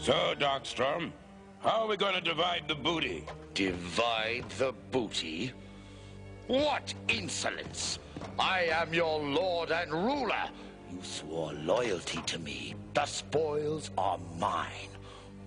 So, Darkstorm, how are we going to divide the booty? Divide the booty? What insolence! I am your lord and ruler. You swore loyalty to me. The spoils are mine.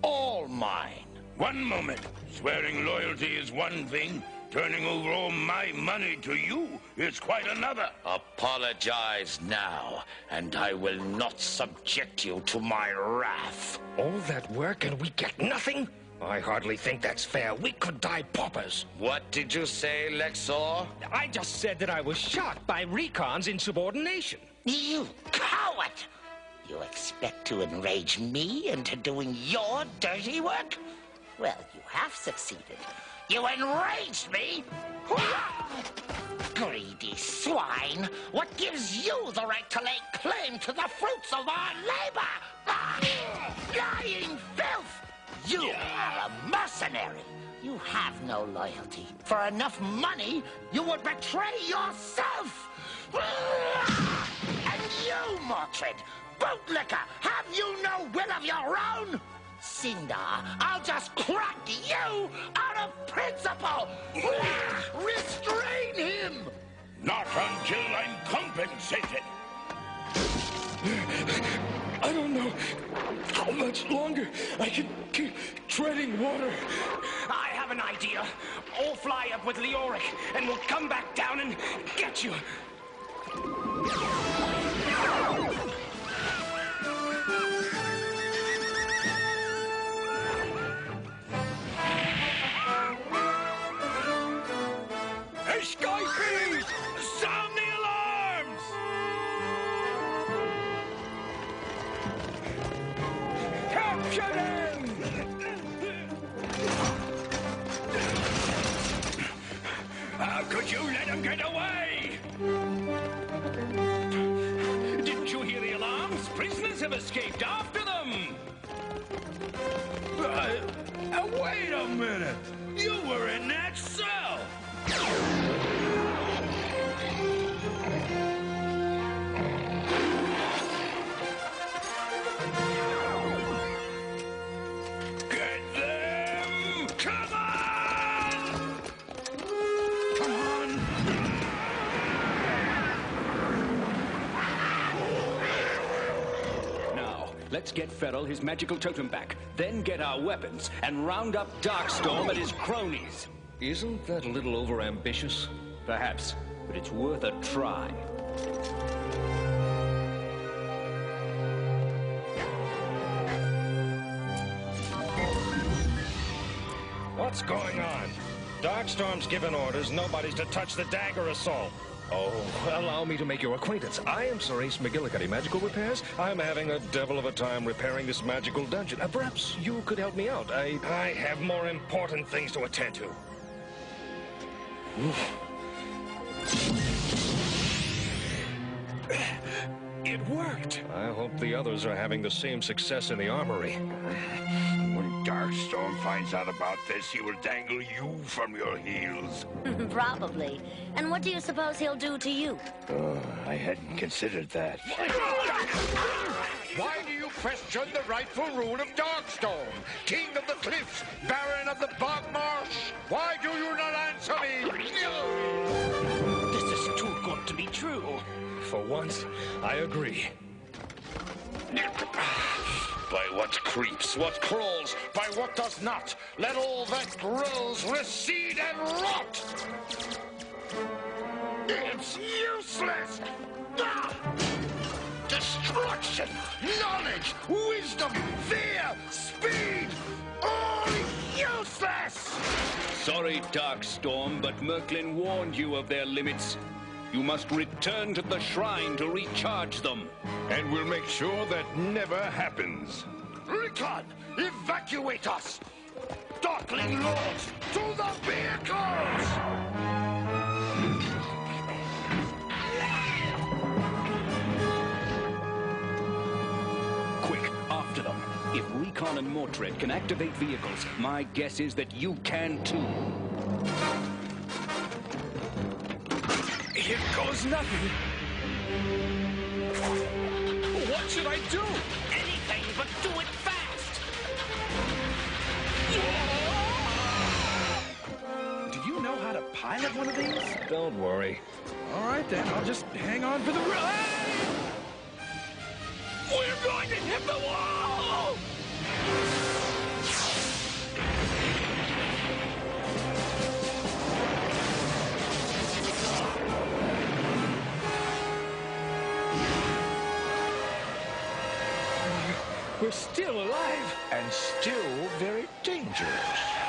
All mine. One moment. Swearing loyalty is one thing. Turning over all my money to you is quite another. Apologize now, and I will not subject you to my wrath. All that work and we get nothing? I hardly think that's fair. We could die paupers. What did you say, Lexor? I just said that I was shocked by Reekon's insubordination. You coward! You expect to enrage me into doing your dirty work? Well, you have succeeded. You enraged me! Greedy swine! What gives you the right to lay claim to the fruits of our labor? Lying filth! You are a mercenary! You have no loyalty. For enough money, you would betray yourself! And you, Mortdredd, bootlicker, have you no will of your own? Cindarr, I'll just crack you out of principle! Restrain him! Not until I'm compensated. I don't know how much longer I can keep treading water. I have an idea. I'll fly up with Leoric, and we'll come back down and get you. Let's get Feryl his magical totem back, then get our weapons and round up Darkstorm and his cronies. Isn't that a little overambitious? Perhaps, but it's worth a try. What's going on? Darkstorm's given orders nobody's to touch the dagger assault. Oh, allow me to make your acquaintance. I am Sir Ace McGillicuddy, Magical Repairs. I'm having a devil of a time repairing this magical dungeon. Uh, perhaps you could help me out. I, I have more important things to attend to. It worked. I hope the others are having the same success in the armory. When Darkstorm finds out about this, he will dangle you from your heels. Probably. And what do you suppose he'll do to you? Oh, I hadn't considered that. Why do you question the rightful rule of Darkstorm? King of the Cliffs, Baron of the Bog Marsh? Why do you not answer me? This is too good to be true. For once, I agree. By what creeps, what crawls, by what does not, let all that grows recede and rot! It's useless! Ah! Destruction, knowledge, wisdom, fear, speed, all useless! Sorry, Darkstorm, but Merklynn warned you of their limits. You must return to the shrine to recharge them. And we'll make sure that never happens. Reekon, evacuate us! Darkling Lords, to the vehicles! Quick, after them. If Reekon and Mortdredd can activate vehicles, my guess is that you can too. It goes nothing. What should I do? Anything, but do it fast. Do you know how to pilot one of these? Don't worry. All right, then. I'll just hang on for the ride. We're going to hit the wall! We're still alive. And still very dangerous.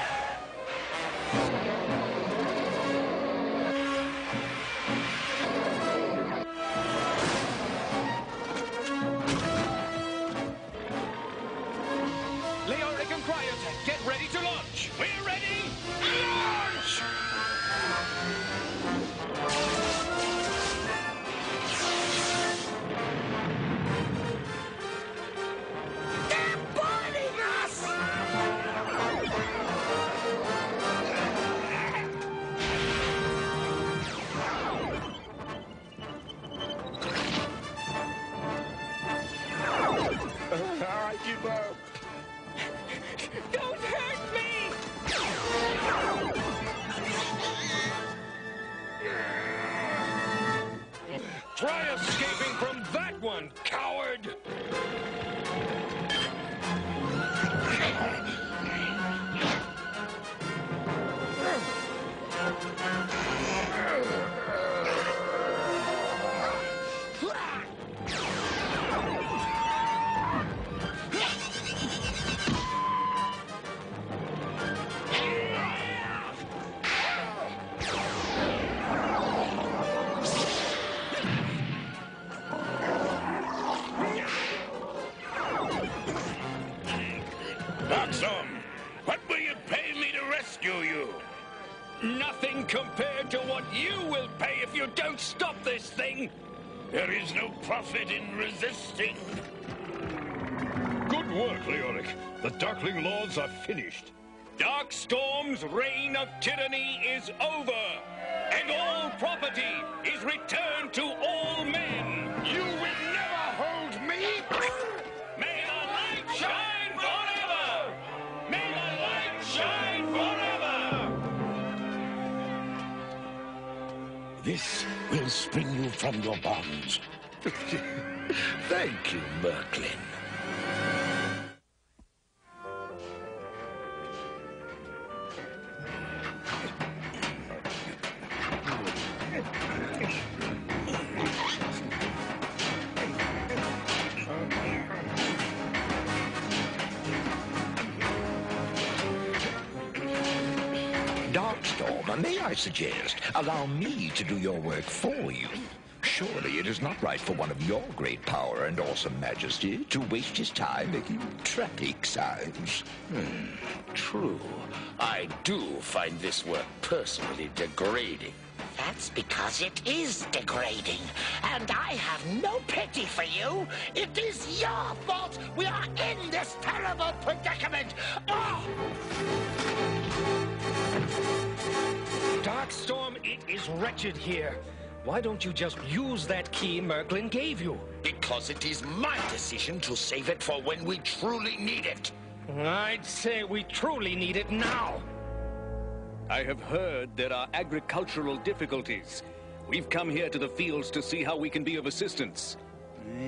The Darkling Lords are finished. Darkstorm's reign of tyranny is over, and all property is returned to all men. You will never hold me! May the light shine forever! May the light shine forever! This will spring you from your bonds. Thank you, Merklynn. May I suggest, allow me to do your work for you? Surely it is not right for one of your great power and awesome majesty to waste his time making traffic signs. Hmm, true. I do find this work personally degrading. That's because it is degrading. And I have no pity for you. It is your fault we are in this terrible predicament. Oh! Darkstorm, it is wretched here. Why don't you just use that key Merklynn gave you? Because it is my decision to save it for when we truly need it. I'd say we truly need it now. I have heard there are agricultural difficulties. We've come here to the fields to see how we can be of assistance.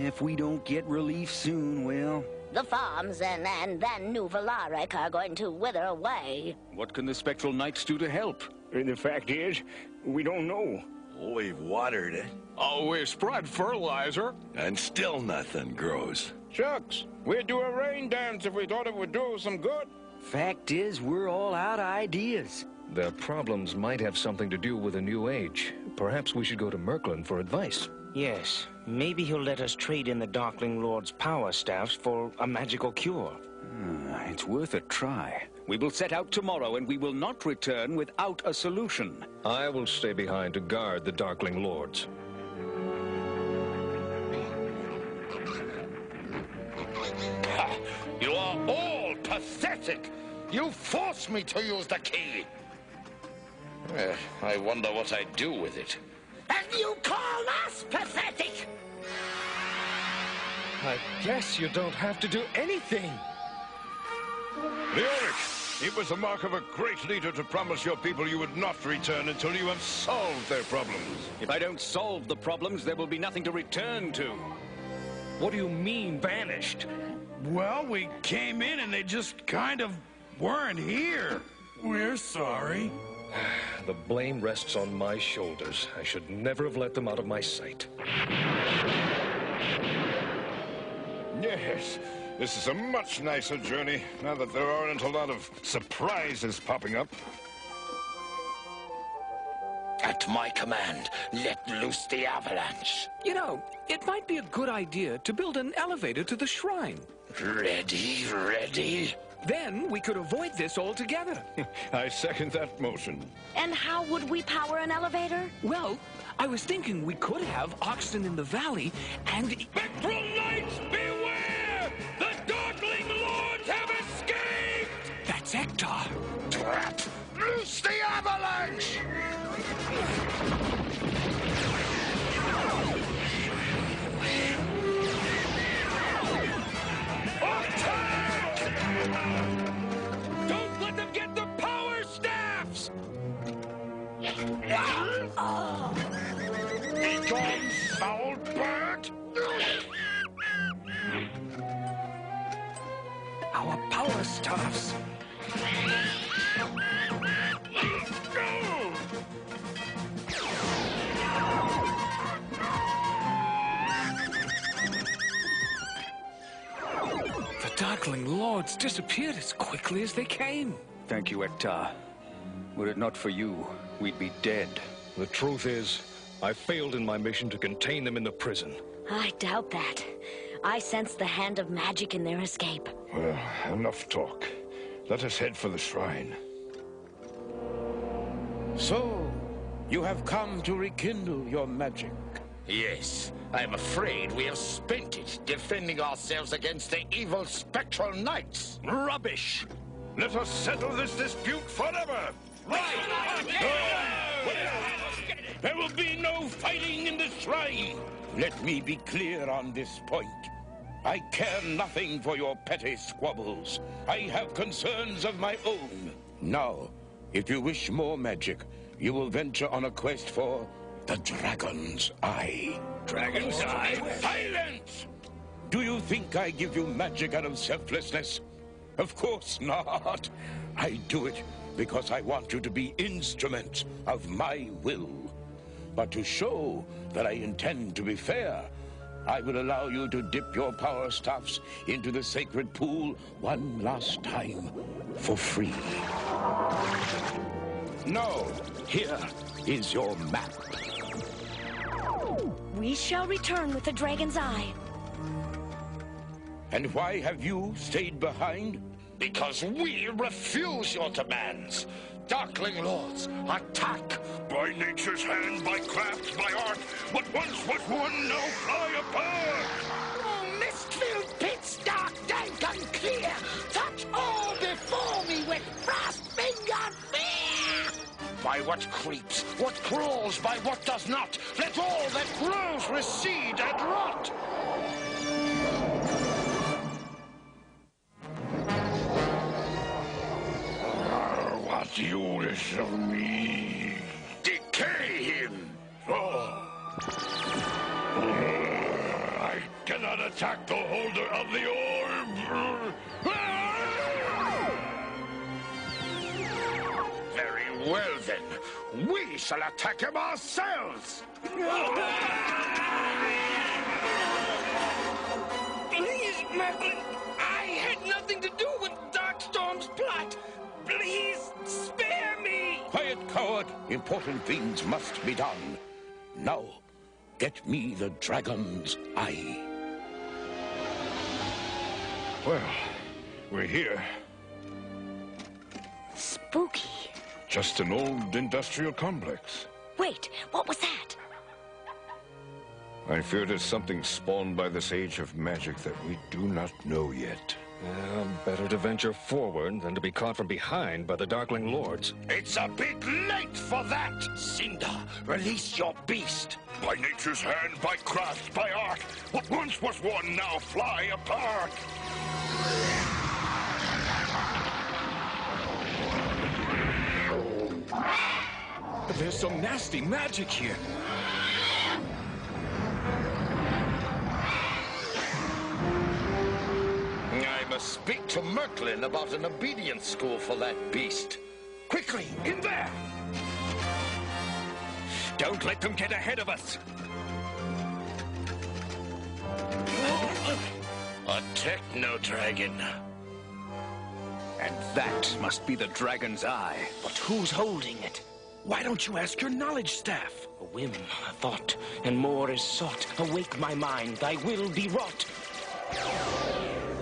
If we don't get relief soon, well, The farms and, and then New Valaric are going to wither away. What can the Spectral Knights do to help? The fact is, we don't know. Oh, we've watered it, Oh, we spread fertilizer. and still nothing grows. Shucks, we'd do a rain dance if we thought it would do some good. fact is, we're all out of ideas. Their problems might have something to do with a new age. Perhaps we should go to Merklynn for advice. Yes, maybe he'll let us trade in the Darkling Lord's power staffs for a magical cure. Uh, It's worth a try. We will set out tomorrow and we will not return without a solution. I will stay behind to guard the Darkling Lords. You are all pathetic. You forced me to use the key. Eh, I wonder what I'd do with it. And you call us pathetic? I guess you don't have to do anything. Leoric, It was the mark of a great leader to promise your people you would not return until you have solved their problems. If I don't solve the problems, there will be nothing to return to. What do you mean, vanished? Well, we came in and they just kind of weren't here. We're sorry. The blame rests on my shoulders. I should never have let them out of my sight. Yes, this is a much nicer journey now that there aren't a lot of surprises popping up. At my command, let loose the avalanche. You know, it might be a good idea to build an elevator to the shrine. Ready, ready. Then we could avoid this altogether. I second that motion. And how would we power an elevator? Well, I was thinking we could have Oxton in the valley and... Spectral Knights, beware! The Darkling Lords have escaped! That's Ectar. Drat! Loose Our power staffs. Let's go! The Darkling Lords disappeared as quickly as they came. Thank you, Ectar. Were it not for you, we'd be dead. The truth is, I failed in my mission to contain them in the prison. I doubt that. I sense the hand of magic in their escape. Well, enough talk. Let us head for the shrine. So, you have come to rekindle your magic. Yes, I'm afraid we have spent it defending ourselves against the evil spectral knights. Rubbish! Let us settle this dispute forever! There will be no fighting in the shrine. Let me be clear on this point. I care nothing for your petty squabbles. I have concerns of my own. Now, if you wish more magic, you will venture on a quest for the Dragon's Eye. Dragon's oh, Eye? Silence! Do you think I give you magic out of selflessness? Of course not. I do it because I want you to be instruments of my will. But to show that I intend to be fair, I will allow you to dip your power staffs into the sacred pool one last time for free. Now, here is your map. We shall return with the Dragon's Eye. And why have you stayed behind? Because we refuse your demands. Darkling Lords, attack! By nature's hand, by craft, by art, what once was one now fly apart! Oh, mist-filled pits, dark, dank, and clear, touch all before me with frost-fingered fear! By what creeps, what crawls, by what does not, let all that grows recede and rot! Wish of me? Decay him! Oh. I cannot attack the holder of the orb. Very well then, we shall attack him ourselves! Please, Merklynn, I had nothing to do with Quiet, coward. Important things must be done. Now, get me the dragon's eye. Well, we're here. Spooky. Just an old industrial complex. Wait, what was that? I fear it is something spawned by this age of magic that we do not know yet. Uh, better to venture forward than to be caught from behind by the Darkling Lords. It's a bit late for that! Cindarr, release your beast! By nature's hand, by craft, by art, what once was one now fly apart! There's some nasty magic here. To Merklynn about an obedience school for that beast. Quickly, in there! Don't let them get ahead of us! A techno-dragon. And that must be the dragon's eye. But who's holding it? Why don't you ask your knowledge staff? A whim, a thought, and more is sought. Awake my mind, thy will be wrought.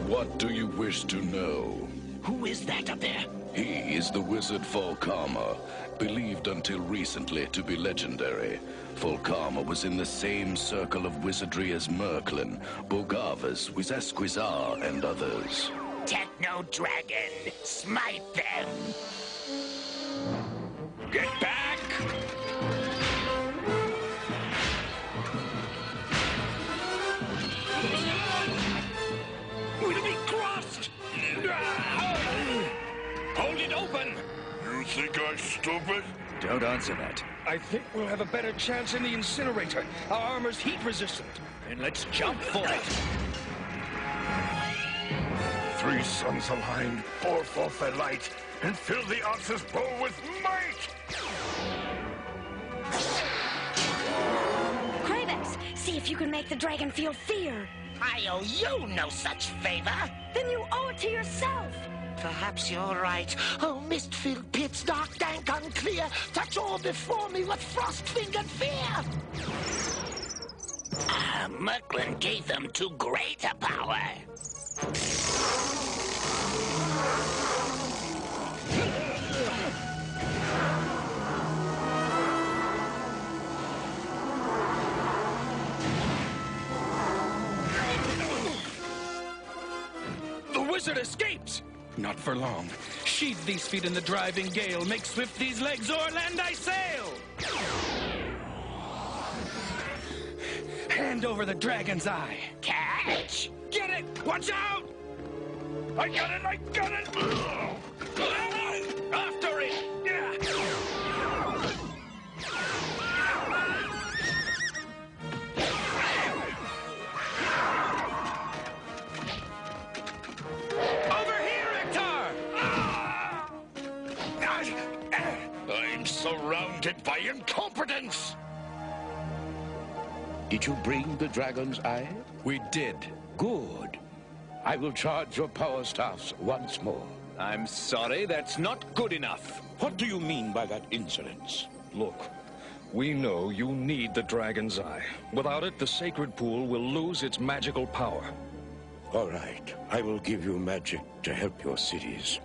What do you wish to know? Who is that up there? He is the wizard Volkama, believed until recently to be legendary. Volkama was in the same circle of wizardry as Merklynn, Bogavus, Wizesquizar, and others. Techno Dragon, smite them! Get back! Think I'm stupid? Don't answer that. I think we'll have a better chance in the incinerator. Our armor's heat resistant. Then let's jump for it. Three suns aligned, pour forth their light, and fill the ox's bowl with might! Cravex, see if you can make the dragon feel fear. I owe you no such favor. Then you owe it to yourself. Perhaps you're right. Oh, mist-filled pits, dark, dank, unclear. Touch all before me with frost-fingered fear. Ah, Merklynn gave them too great a power. The wizard escapes! Not for long. Sheathe these feet in the driving gale. Make swift these legs, o'er land I sail! Hand over the dragon's eye. Catch! Get it! Watch out! I got it! I got it! Incompetence! Did you bring the dragon's eye? We did. Good. I will charge your power staffs once more. I'm sorry, that's not good enough. What do you mean by that insolence? Look, we know you need the dragon's eye. Without it, the sacred pool will lose its magical power. All right, I will give you magic to help your cities.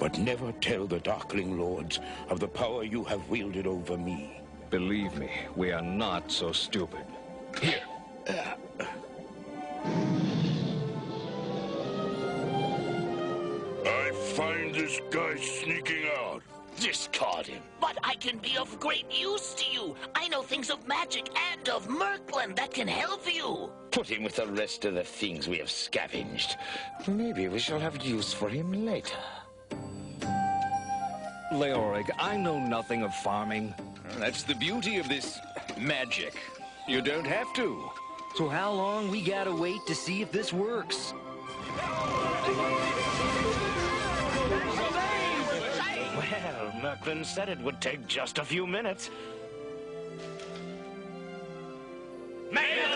But never tell the Darkling Lords of the power you have wielded over me. Believe me, we are not so stupid. Here. I find this guy sneaking out. Discard him. But I can be of great use to you. I know things of magic and of Merklynn that can help you. Put him with the rest of the things we have scavenged. Maybe we shall have use for him later. Leoric, I know nothing of farming. That's the beauty of this magic. You don't have to. So how long we gotta wait to see if this works? Well, Merklynn said it would take just a few minutes. May the